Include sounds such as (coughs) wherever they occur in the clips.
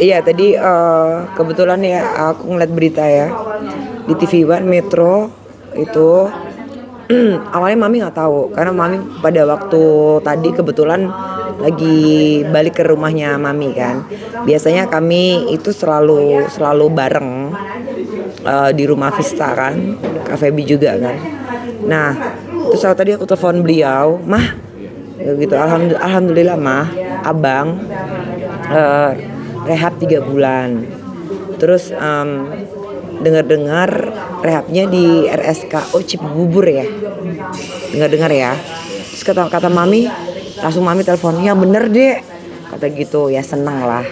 Iya tadi eh, kebetulan ya aku ngeliat berita ya di TV One Metro itu (clears throat) awalnya mami nggak tahu karena mami pada waktu tadi kebetulan lagi balik ke rumahnya mami kan. Biasanya kami itu selalu selalu bareng eh, di rumah Vista kan, Kak Feby juga kan. Nah terus aku tadi aku telepon beliau, mah gitu alhamdulillah, alhamdulillah mah abang eh, rehab tiga bulan. Terus em, dengar-dengar rehabnya di RSKO Cibubur ya? Dengar-dengar ya. Terus kata kata mami langsung mami telepon ya bener deh kata gitu ya seneng lah.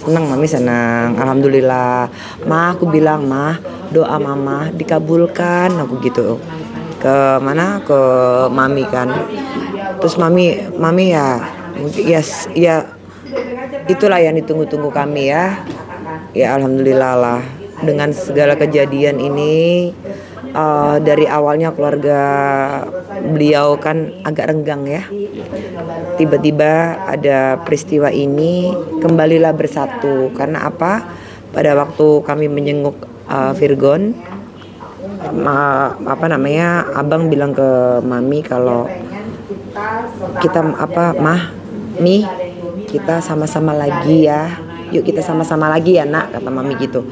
Seneng mami seneng alhamdulillah. Mah aku bilang mah doa mama dikabulkan. Aku gitu. Ke mana? Ke mami kan. Terus mami mami ya mungkin ya ya itulah yang ditunggu-tunggu kami ya. Ya alhamdulillah lah. Dengan segala kejadian ini eh, dari awalnya keluarga beliau kan agak renggang ya. Tiba-tiba ada peristiwa ini kembalilah bersatu. Karena apa? Pada waktu kami menjenguk eh, Virgon ma- apa namanya abang bilang ke mami kalau kita apa mah nih kita sama-sama lagi ya. Yuk kita sama-sama lagi ya nak kata mami gitu.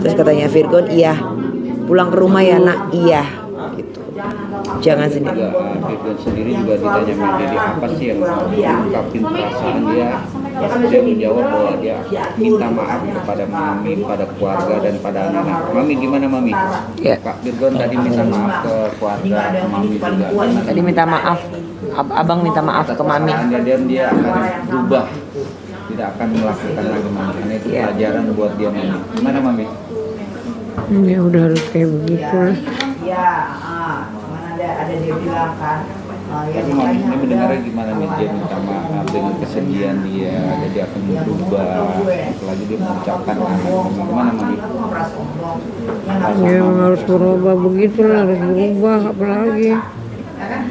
Terus katanya Virgon iya. Pulang ke rumah ya nak. Iya gitu. Jangan sendiri Ridwan sendiri juga ditanya sama jadi apa sih yang mau ungkapin perasaan dia? Dia menjawab bahwa dia minta maaf kepada mami pada keluarga dan pada anak-anak. Mami gimana mami? Ya. Kak Ridwan tadi minta maaf ke keluarga ke mami juga. Tadi minta maaf. Ab- abang minta maaf ke mami. Dan dia akan berubah tidak akan melakukan lagi mami karena itu Iya. pelajaran buat dia mami gimana mami ya udah harus kayak begitu lah ya ah, mana ada ada dia bilang kan ah, ya tapi mami ini mendengarnya gimana nih dia minta maaf dengan kesedihan dia jadi akan berubah apalagi dia mengucapkan anak gimana mami ya Ya harus berubah begitu lah, harus berubah apalagi. Ya kan?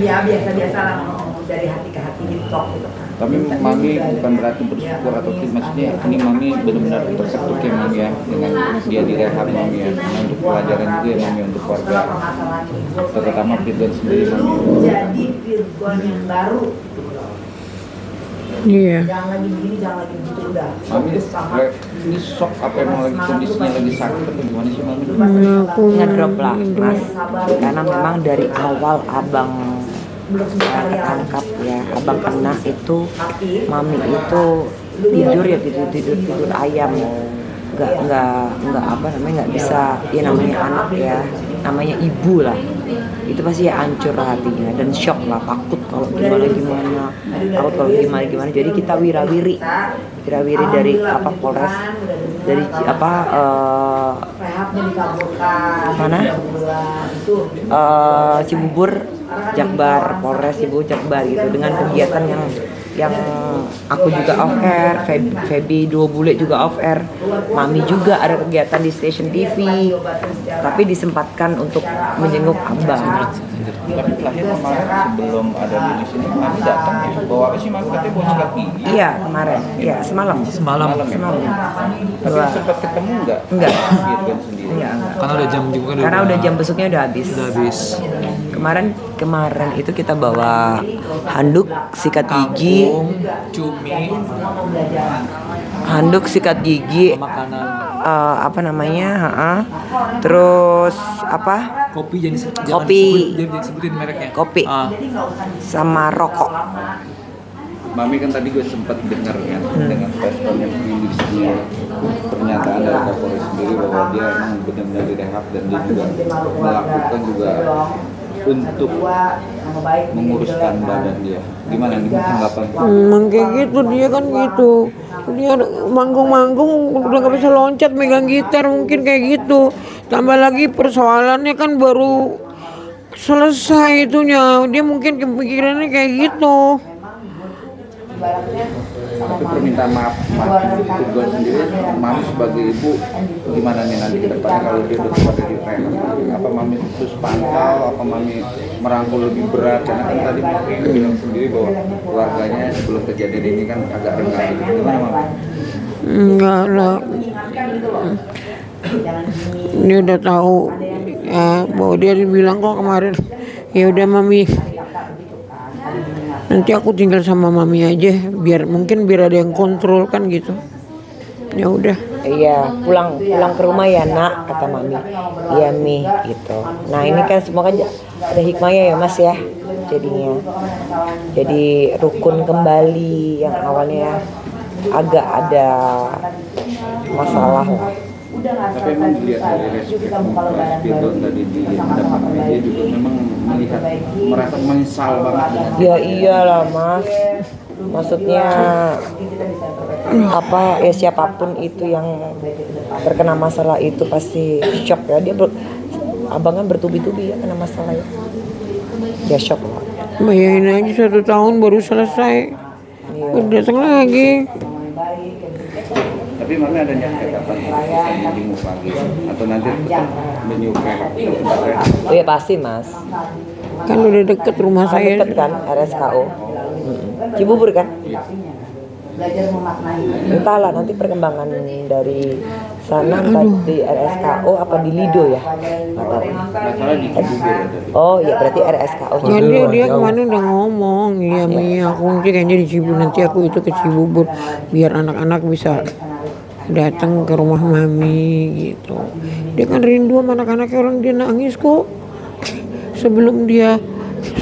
ya biasa biasa lah dari hati ke hati di talk gitu kan tapi mami bukan berarti bersyukur atau tidak maksudnya ini mami benar-benar terketuk ya mami ya dengan dia direhab mami ya. Nah, untuk pelajaran juga ya mami untuk keluarga. Terutama Firdan sendiri mami. Jadi Virgon yang baru. Iya. jangan lagi begini jangan lagi begitu udah. Mami ini shock apa emang lagi kondisinya lagi sakit atau gimana sih mami? Aku ngedrop lah mas. karena memang dari awal abang ketangkap ya. Abang kena itu mami itu tidur ya tidur tidur tidur ayam. Nggak nggak nggak apa namanya nggak bisa ya namanya anak ya namanya ibu lah. Itu pasti ya hancur hatinya dan shock lah takut kalau gimana gimana takut kalau gimana gimana. Jadi kita wirawiri wirawiri dari apa Polres dari apa dikabulkan Mana? eh, Cibubur Jakbar Polres Cibubur Jakbar gitu dengan kegiatan yang yang aku juga off air Feb- Feby dua bule juga off air Mami juga ada kegiatan di stasiun TV tapi disempatkan untuk menjenguk abang tapi terakhir kemarin sebelum ada di sini mami datang ya. Bawa apa sih mami katanya bawa sikat gigi iya kemarin. Iya semalam. Semalam. malam ya semalam. Tapi sempat ketemu nggak? Enggak. Sendiri. Iya, enggak. Karena udah jam juga kan karena udah jam besuknya udah habis. udah habis. Kemarin kemarin itu kita bawa handuk sikat gigi. Kangkung, cumi, handuk sikat gigi. Makanan, eh, apa namanya? Ha-ha. terus apa? Kopi jangan Kopi. jangan disebutin mereknya. Kopi. Ah, sama rokok. Mami kan tadi gue sempat dengar kan dengan responnya Billy sendiri pernyataan dari Kapolri sendiri bahwa dia emang benar-benar direhab dan dia juga melakukan juga untuk menguruskan badan dia. Gimana nih tanggapan? Emang kayak gitu dia kan gitu. Dia manggung-manggung udah gak bisa loncat megang gitar mungkin kayak gitu. Tambah lagi persoalannya kan baru selesai itunya. Dia mungkin kepikirannya kayak gitu. Tapi permintaan maaf Mami Firgon sendiri, Mami sebagai ibu gimana nih nanti ke depannya kalau dia udah keluar dari rehab? Apa Mami terus pantau, apa Mami merangkul lebih berat? Karena kan tadi Mami bilang sendiri bahwa keluarganya sebelum kejadian ini kan agak renggang. Gimana Mami? enggak lah gitu dia udah tahu ya bahwa dia bilang kok kemarin ya udah mami nanti aku tinggal sama mami aja biar mungkin biar ada yang kontrol kan gitu ya udah Iya, pulang pulang ke rumah ya nak kata mami. Iya mi gitu. Nah ini kan semoga ada hikmahnya ya mas ya jadinya. Jadi rukun kembali yang awalnya agak ada masalah lah. Tapi emang dilihat dari respect Mas Firgon tadi di depan media juga memang melihat merasa menyesal banget Ya iyalah mas. Maksudnya apa ya siapa pun itu yang terkena masalah itu pasti shock ya. Dia ber, abangan bertubi-tubi ya kena masalah ya. Ya shock. Lah. bayangin aja satu tahun baru selesai. Udah datang lagi Tapi mami ada niat kapan bisa menjenguk lagi atau nanti tetap menyukai? Oh ya pasti mas. kan udah deket rumah saya Deket kan RSKO. Cibubur kan? belajar memaknai Entahlah nanti perkembangan dari sana di RSKO apa di Lido ya. Nggak tahu. Ya. Oh iya berarti RSKO. Ya dia dia kemarin udah ngomong, iya Mi, aku mungkin kayaknya di Cibubur nanti aku itu ke Cibubur biar anak-anak bisa datang ke rumah mami gitu. Dia kan rindu sama anak-anaknya orang dia nangis kok. Sebelum dia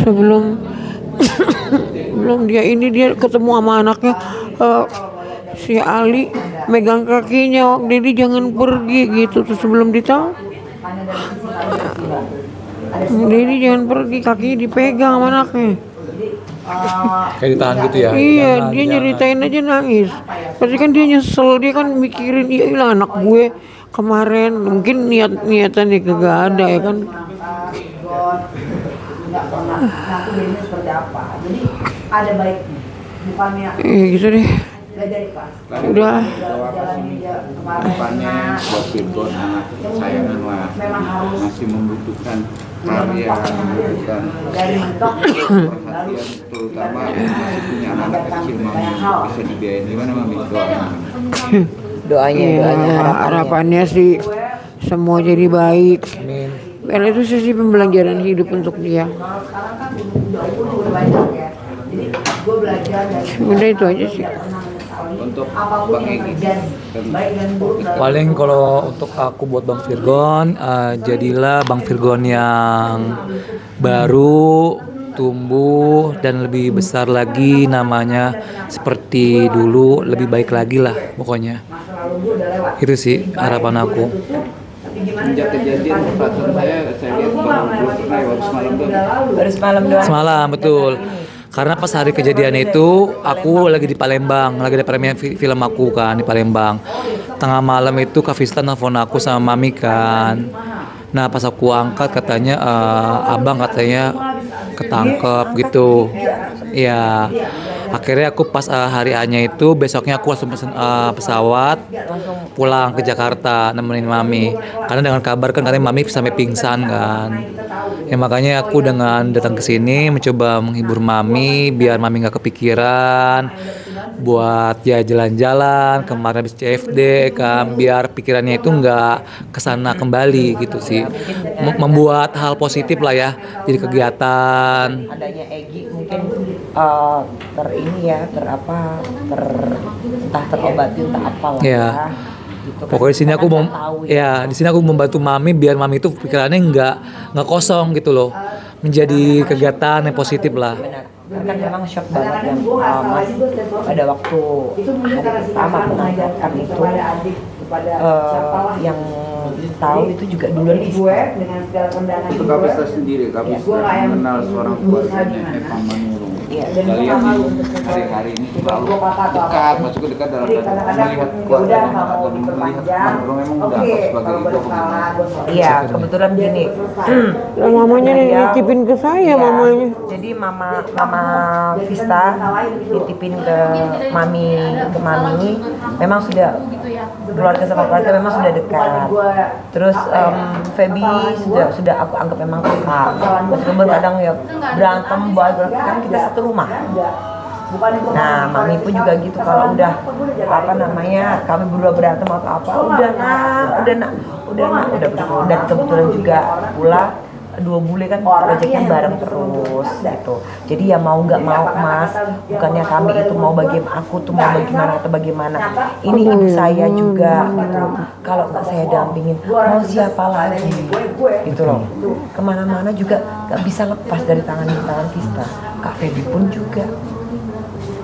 sebelum (coughs) belum dia ini dia ketemu sama anaknya eh, si Ali megang kakinya Dedi jangan pergi gitu terus sebelum ditahu (gasps) Dedi jangan pergi kakinya dipegang sama anaknya Kayak ditahan gitu ya. Iya, dia nyeritain aja nangis. Pasti kan dia nyesel, dia kan mikirin, iya lah anak gue kemarin mungkin niat niatannya kagak ada ya kan. nggak pernah ngaku dirinya seperti apa jadi ada baiknya bukannya Eh gitu deh. Udah. kemarin buat anak lah memang harus masih membutuhkan karya, membutuhkan dari mentok perhatian terutama punya anak kecil mami bisa dibiayain gimana mami doain mami? (laughs) Doanya Iya, doanya harapannya. harapannya sih semua jadi baik. Amin. Karena itu sih pembelajaran hidup untuk dia. sekarang kan udah udah banyak ya jadi gue belajar dari Udah itu aja sih. Untuk apa pun Bang yang terjadi dan baik dan buruk Paling kalau untuk aku buat Bang Virgon, eh, jadilah Bang Virgon yang baru, tumbuh dan lebih besar lagi namanya seperti dulu, lebih baik lagi lah pokoknya. Itu sih harapan aku. sejak kejadian perasaan saya saya lihat waktu semalam tuh Baru semalam doang. Semalam betul. Karena pas hari kejadian itu aku lagi di Palembang, lagi ada premier fi- film aku kan di Palembang. Tengah malam itu Kak Vista nelfon aku sama Mami kan. Nah pas aku angkat katanya eh, abang katanya ketangkep gitu. Ya akhirnya aku pas eh, hari hanya itu besoknya aku langsung pesen eh, pesawat pulang ke Jakarta nemenin Mami. Karena dengan kabar kan katanya Mami sampai pingsan kan. Ya makanya aku dengan datang ke sini mencoba menghibur Mami biar Mami nggak kepikiran buat ya jalan-jalan kemarin habis CFD kan biar pikirannya itu nggak ke sana kembali gitu sih Mem- membuat hal positif lah ya jadi kegiatan Adanya Egi mungkin eh, ter ini ya ter apa ter entah terobati entah apa lah Iya. ya. Gitu kan. Pokoknya di sini aku mau tahu ya di sini aku membantu mami biar mami itu pikirannya nggak nggak kosong gitu loh. Menjadi kegiatan yang positif lah. Benar. Karena kan memang shock banget ya uh, mas. Pada waktu hari pertama penangkapan itu adik kepada uh, yang tahu itu juga duluan gue dengan segala kendaraan itu Kapista sendiri. Kapista mengenal seorang keluarganya Eva Manurung Iya. kalian hari-hari ini selalu dekat masuk dekat dalam melihat keluarganya atau melihat memang udah sebagai gimana? iya kebetulan gini. Lah mamanya nih nitipin ke saya mamanya. jadi mama mama Vista nitipin ke mami ke mami. memang sudah keluarga sama keluarga memang sudah dekat. terus em, Feby sudah sudah aku anggap memang kakak meskipun kadang ya berantem berantem kan kita satu rumah. Nah, mami pun juga gitu kalau udah apa namanya kami berdua berantem atau apa, udah nak, udah nak, udah nak, udah begitu. Dan kebetulan juga pula dua bule kan proyeknya bareng terus gitu. Jadi ya mau nggak mau mas, bukannya kami itu mau bagi aku tuh mau bagaimana atau bagaimana. Ini ibu saya juga gitu. Kalau nggak saya dampingin, mau siapa lagi? Gitu loh. Ke mana-mana juga nggak bisa lepas dari tangan tangan kita. Kak Feby pun juga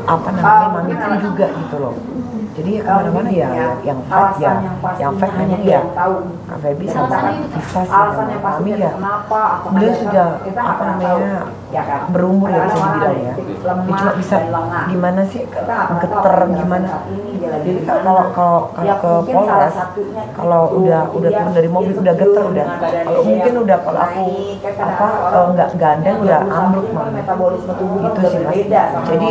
apa namanya mami pun juga gitu loh. Jadi ya ke mana-mana ya yang fat ya yang fat memang ya Kak Feby sama Kak sih memang mami ya. beliau sudah apa namanya berumur ya bisa dibilang ya. dia cuma bisa gimana sih geter gimana? jadi kalau kalau kalau ke Polres kalau udah udah turun dari mobil udah geter udah. kalau mungkin udah kalau aku apa eh, nggak gandeng udah ambruk mami gitu sih mas. jadi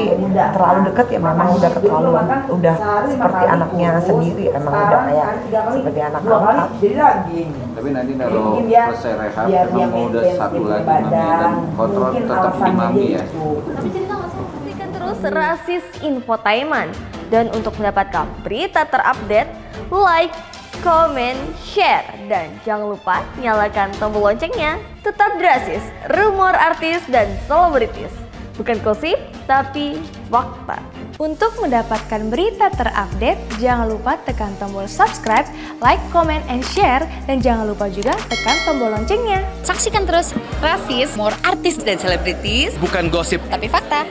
terlalu dekat ya memang udah keterlaluan. udah seperti anaknya sendiri emang udah kayak seperti anak angkat jadi lagi. Tapi nanti kalau selesai rehab, emang mau udah satu lagi dan kontrol tetap di alasannya mami dia ya. Saksikan terus Rasis Infotainment. Dan untuk mendapatkan berita terupdate, like, comment, share. Dan jangan lupa nyalakan tombol loncengnya. Tetap Drasis, rumor artis dan selebritis. Bukan gosip, tapi fakta. Untuk mendapatkan berita terupdate, jangan lupa tekan tombol subscribe, like, comment, and share. Dan jangan lupa juga tekan tombol loncengnya. Saksikan terus Rasis, more artis dan selebritis, bukan gosip tapi fakta.